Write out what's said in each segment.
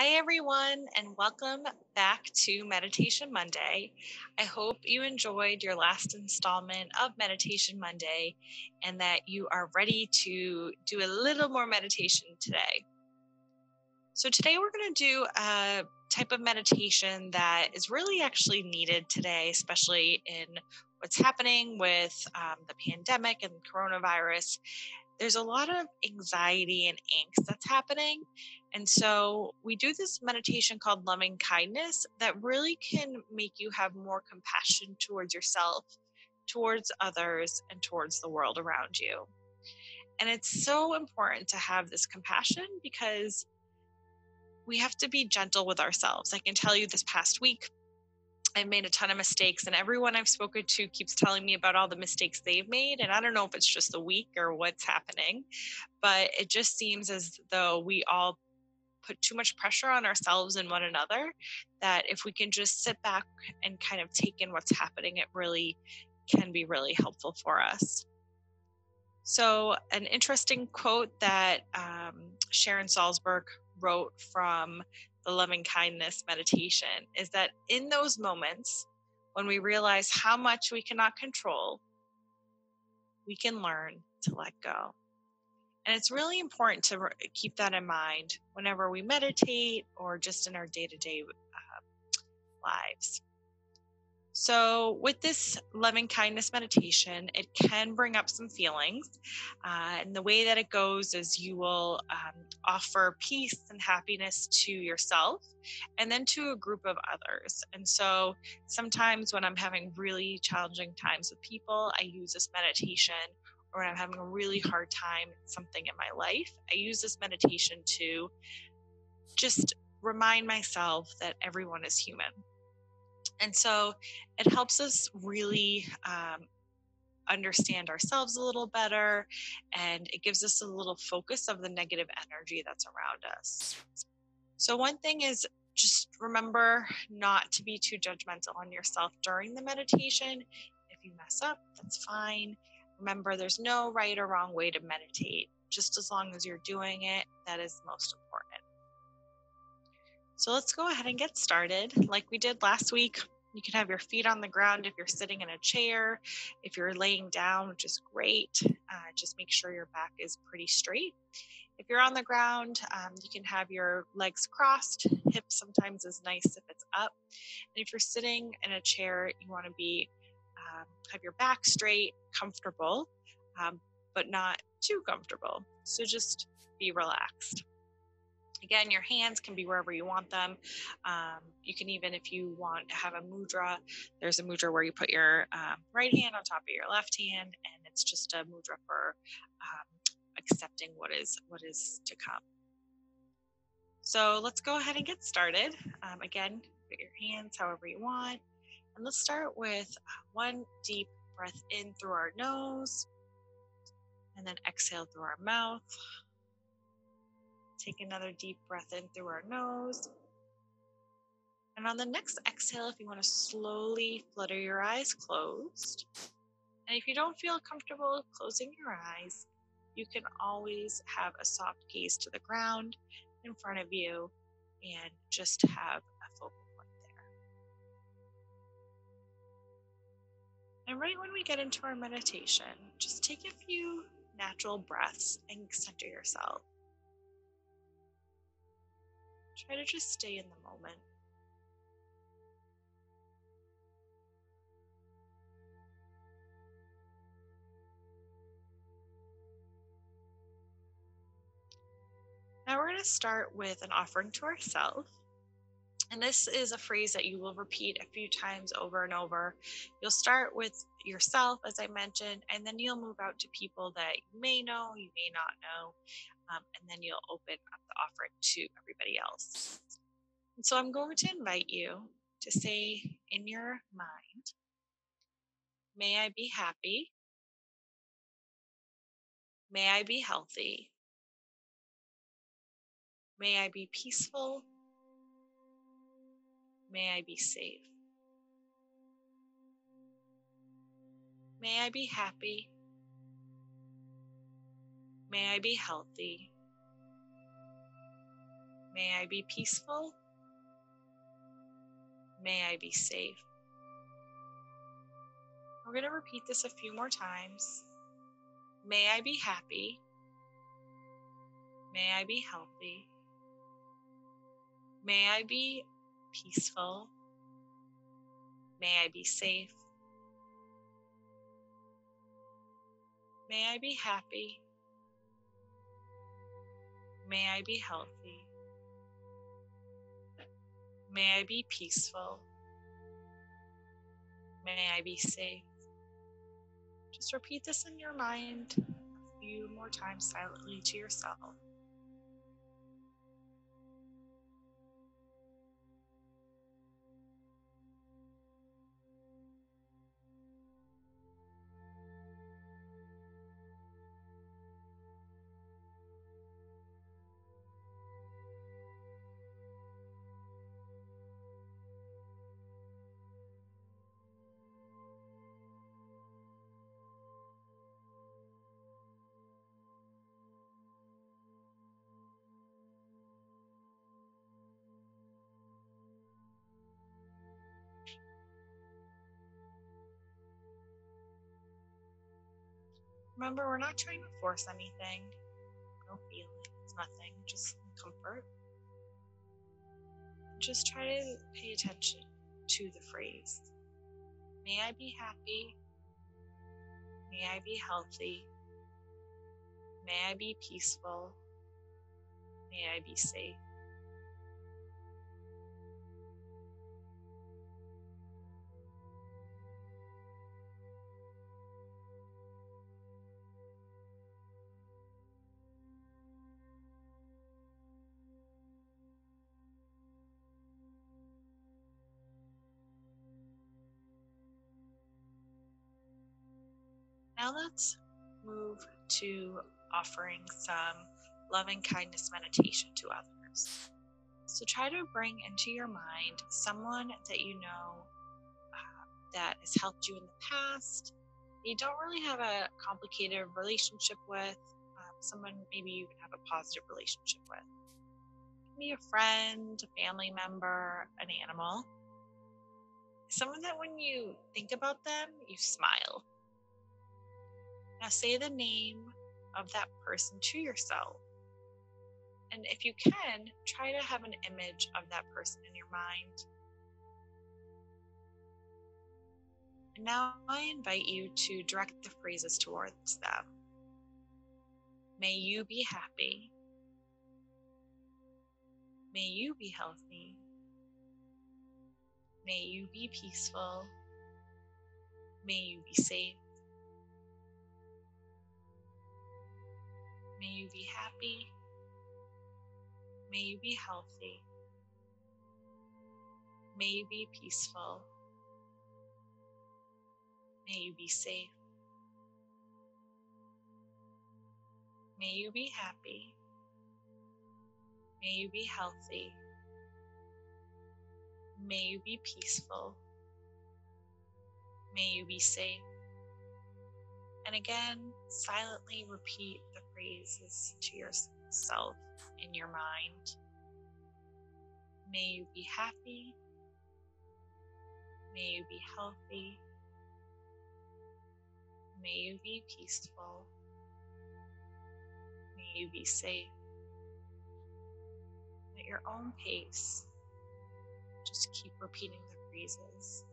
Hi, everyone, and welcome back to Meditation Monday. I hope you enjoyed your last installment of Meditation Monday and that you are ready to do a little more meditation today. So, today we're going to do a type of meditation that is really actually needed today, especially in what's happening with um, the pandemic and coronavirus there's a lot of anxiety and angst that's happening. And so we do this meditation called loving kindness that really can make you have more compassion towards yourself, towards others, and towards the world around you. And it's so important to have this compassion because we have to be gentle with ourselves. I can tell you this past week, I've made a ton of mistakes, and everyone I've spoken to keeps telling me about all the mistakes they've made. And I don't know if it's just the week or what's happening, but it just seems as though we all put too much pressure on ourselves and one another that if we can just sit back and kind of take in what's happening, it really can be really helpful for us. So, an interesting quote that um, Sharon Salzberg wrote from the loving kindness meditation is that in those moments when we realize how much we cannot control, we can learn to let go. And it's really important to keep that in mind whenever we meditate or just in our day to day lives. So, with this loving kindness meditation, it can bring up some feelings. Uh, and the way that it goes is you will um, offer peace and happiness to yourself and then to a group of others. And so, sometimes when I'm having really challenging times with people, I use this meditation. Or when I'm having a really hard time something in my life, I use this meditation to just remind myself that everyone is human and so it helps us really um, understand ourselves a little better and it gives us a little focus of the negative energy that's around us. So, one thing is just remember not to be too judgmental on yourself during the meditation. If you mess up, that's fine. Remember, there's no right or wrong way to meditate. Just as long as you're doing it, that is most important. So let's go ahead and get started. Like we did last week, you can have your feet on the ground if you're sitting in a chair. If you're laying down, which is great, uh, just make sure your back is pretty straight. If you're on the ground, um, you can have your legs crossed. Hips sometimes is nice if it's up. And if you're sitting in a chair, you want to be um, have your back straight, comfortable, um, but not too comfortable. So just be relaxed. Again, your hands can be wherever you want them. Um, you can even, if you want to have a mudra, there's a mudra where you put your um, right hand on top of your left hand, and it's just a mudra for um, accepting what is what is to come. So let's go ahead and get started. Um, again, put your hands however you want, and let's start with one deep breath in through our nose, and then exhale through our mouth. Take another deep breath in through our nose. And on the next exhale, if you want to slowly flutter your eyes closed. And if you don't feel comfortable closing your eyes, you can always have a soft gaze to the ground in front of you and just have And right when we get into our meditation, just take a few natural breaths and center yourself. Try to just stay in the moment. Now we're going to start with an offering to ourselves. And this is a phrase that you will repeat a few times over and over. You'll start with yourself, as I mentioned, and then you'll move out to people that you may know, you may not know, um, and then you'll open up the offering to everybody else. And so I'm going to invite you to say in your mind, May I be happy. May I be healthy. May I be peaceful. May I be safe. May I be happy. May I be healthy. May I be peaceful. May I be safe. We're going to repeat this a few more times. May I be happy. May I be healthy. May I be peaceful. May I be safe. May I be happy. May I be healthy. May I be peaceful. May I be safe. Just repeat this in your mind a few more times silently to yourself. Remember, we're not trying to force anything. No feelings, nothing, just comfort. Just try to pay attention to the phrase. May I be happy. May I be healthy. May I be peaceful. May I be safe. Now let's move to offering some loving kindness meditation to others. So try to bring into your mind someone that you know uh, that has helped you in the past. You don't really have a complicated relationship with, um, someone maybe you have a positive relationship with. Be a friend, a family member, an animal. Someone that when you think about them, you smile now say the name of that person to yourself. And if you can, try to have an image of that person in your mind. And now I invite you to direct the phrases towards them. May you be happy. May you be healthy. May you be peaceful. May you be safe. You be happy. May you be healthy. May you be peaceful. May you be safe. May you be happy. May you be healthy. May you be peaceful. May you be safe. And again, silently repeat the to yourself in your mind. May you be happy. May you be healthy. May you be peaceful. May you be safe. At your own pace, just keep repeating the phrases.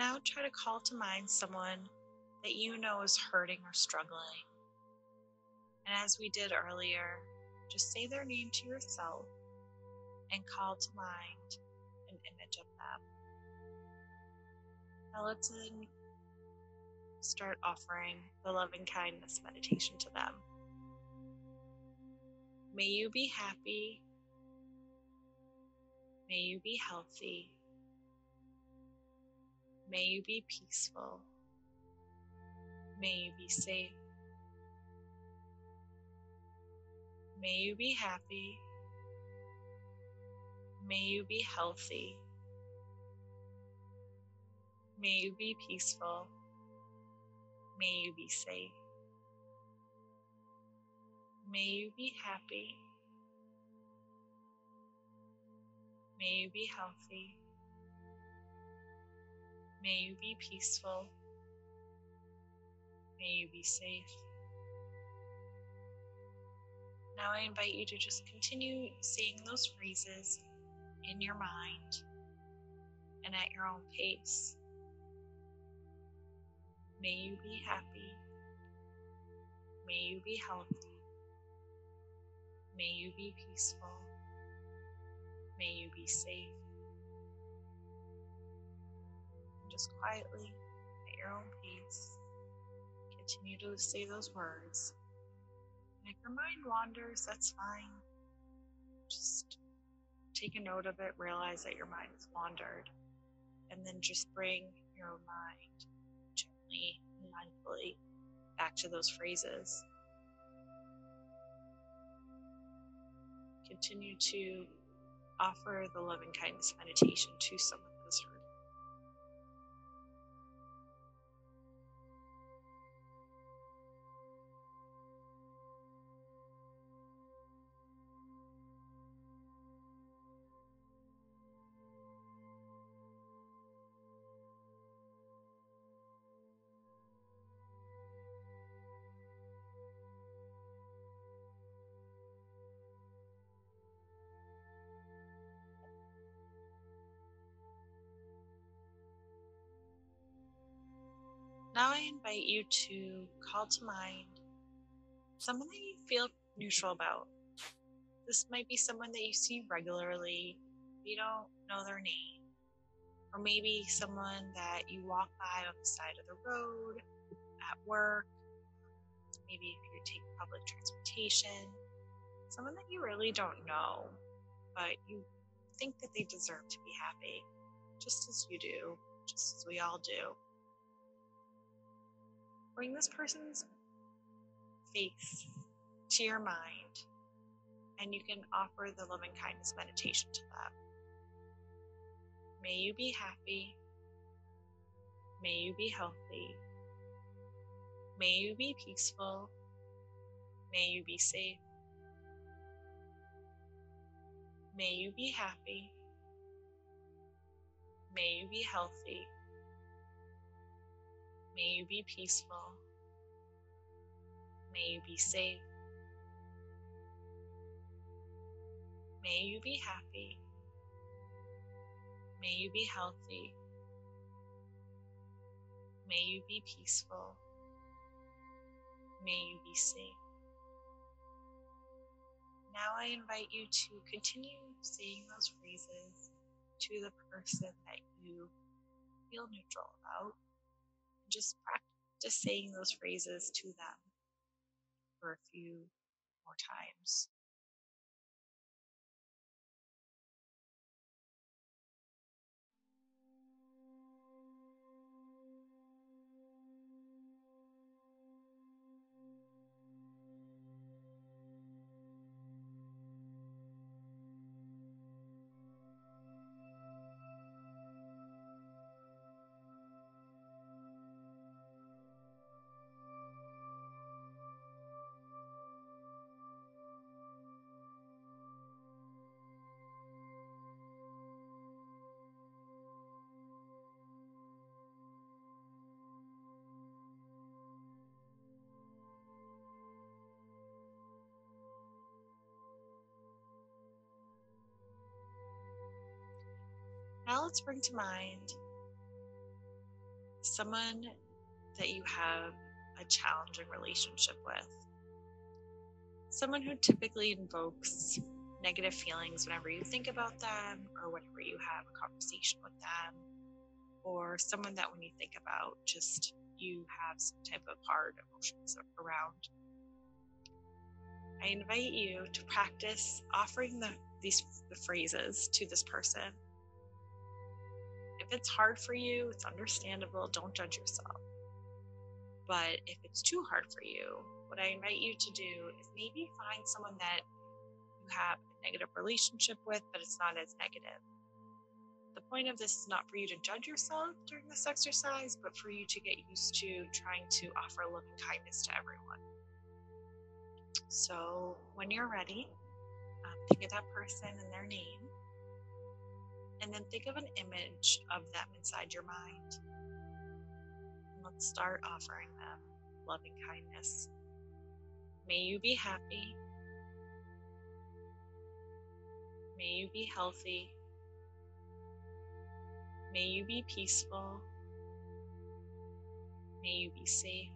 Now try to call to mind someone that you know is hurting or struggling. And as we did earlier, just say their name to yourself and call to mind an image of them. Now let's start offering the loving kindness meditation to them. May you be happy. May you be healthy. May you be peaceful. May you be safe. May you be happy. May you be healthy. May you be peaceful. May you be safe. May you be happy. May you be healthy. May you be peaceful. May you be safe. Now I invite you to just continue saying those phrases in your mind and at your own pace. May you be happy. May you be healthy. May you be peaceful. May you be safe. Just quietly, at your own pace, continue to say those words. And if your mind wanders, that's fine. Just take a note of it, realize that your mind has wandered, and then just bring your mind gently and mindfully back to those phrases. Continue to offer the loving kindness meditation to someone Now I invite you to call to mind someone that you feel neutral about. This might be someone that you see regularly, you don't know their name, or maybe someone that you walk by on the side of the road, at work, maybe if you take public transportation, someone that you really don't know, but you think that they deserve to be happy, just as you do, just as we all do bring this person's face to your mind and you can offer the loving kindness meditation to them. May you be happy. May you be healthy. May you be peaceful. May you be safe. May you be happy. May you be healthy. May you be peaceful. May you be safe. May you be happy. May you be healthy. May you be peaceful. May you be safe. Now I invite you to continue saying those phrases to the person that you feel neutral about just practice saying those phrases to them for a few more times. Now let's bring to mind someone that you have a challenging relationship with. Someone who typically invokes negative feelings whenever you think about them or whenever you have a conversation with them, or someone that when you think about, just you have some type of hard emotions around. I invite you to practice offering the, these the phrases to this person. If it's hard for you, it's understandable. Don't judge yourself. But if it's too hard for you, what I invite you to do is maybe find someone that you have a negative relationship with, but it's not as negative. The point of this is not for you to judge yourself during this exercise, but for you to get used to trying to offer loving kindness to everyone. So when you're ready, um, think of that person and their name, and then think of an image of them inside your mind let's start offering them loving kindness. May you be happy. May you be healthy. May you be peaceful. May you be safe.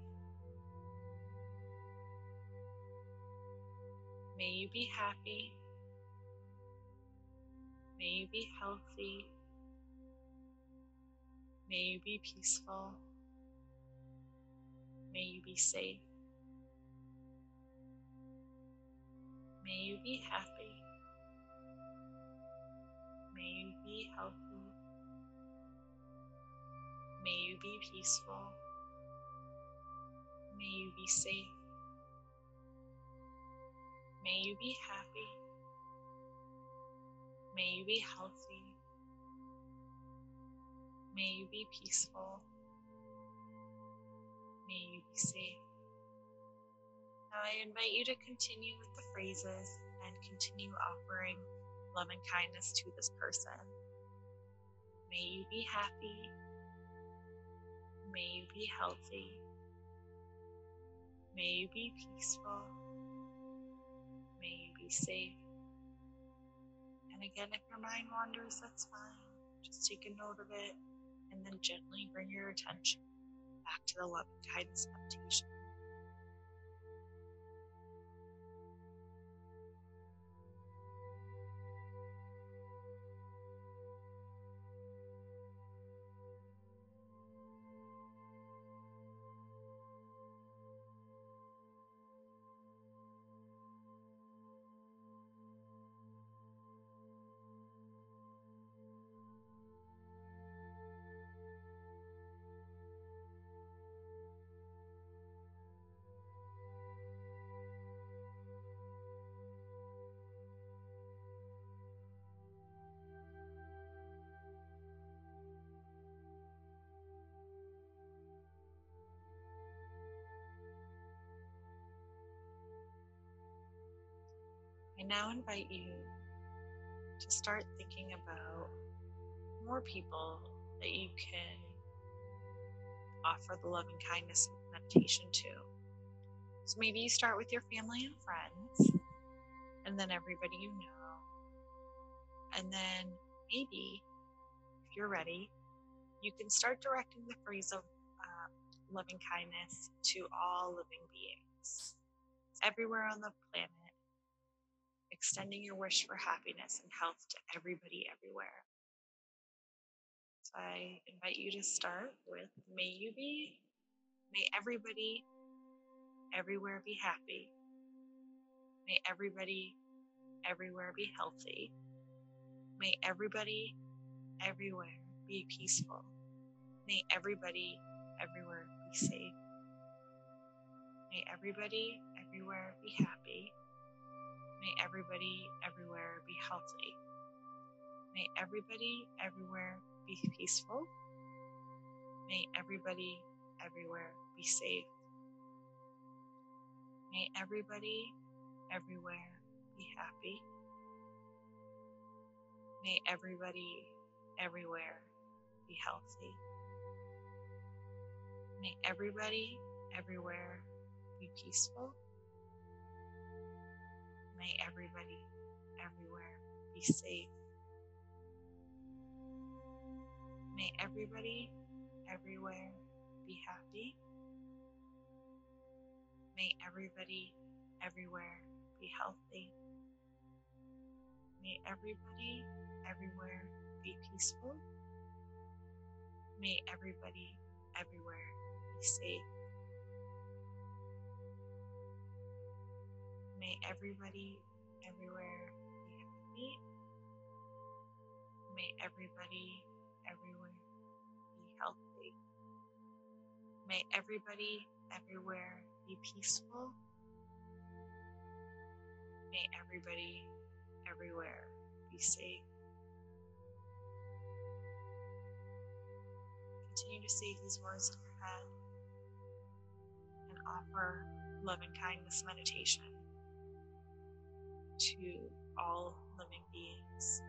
May you be happy. May you be healthy. May you be peaceful. May you be safe. May you be happy. May you be healthy. May you be peaceful. May you be safe. May you be happy. May you be healthy. May you be peaceful. May you be safe. Now I invite you to continue with the phrases and continue offering love and kindness to this person. May you be happy. May you be healthy. May you be peaceful. May you be safe. And again, if your mind wanders, that's fine. Just take a note of it and then gently bring your attention back to the loving kindness meditation. I now invite you to start thinking about more people that you can offer the love and kindness meditation to. So maybe you start with your family and friends, and then everybody you know. And then maybe, if you're ready, you can start directing the phrase of um, loving kindness to all living beings everywhere on the planet extending your wish for happiness and health to everybody everywhere. So I invite you to start with may you be, may everybody everywhere be happy. May everybody everywhere be healthy. May everybody everywhere be peaceful. May everybody everywhere be safe. May everybody everywhere be happy. May everybody everywhere be healthy. May everybody everywhere be peaceful. May everybody everywhere be safe. May everybody everywhere be happy. May everybody everywhere be healthy. May everybody everywhere be peaceful. May everybody everywhere be safe. May everybody everywhere be happy. May everybody everywhere be healthy. May everybody everywhere be peaceful. May everybody everywhere be safe. Everybody everywhere be happy. May everybody everywhere be healthy. May everybody everywhere be peaceful. May everybody everywhere be safe. Continue to say these words in your head and offer love and kindness meditation to all living beings.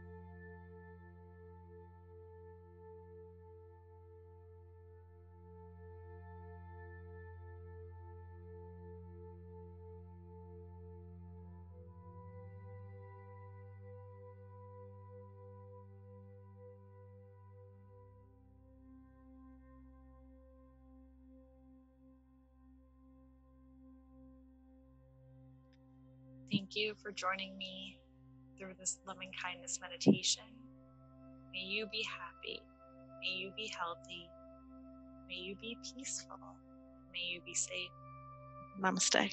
Thank you for joining me through this loving kindness meditation. May you be happy. May you be healthy. May you be peaceful. May you be safe. Namaste.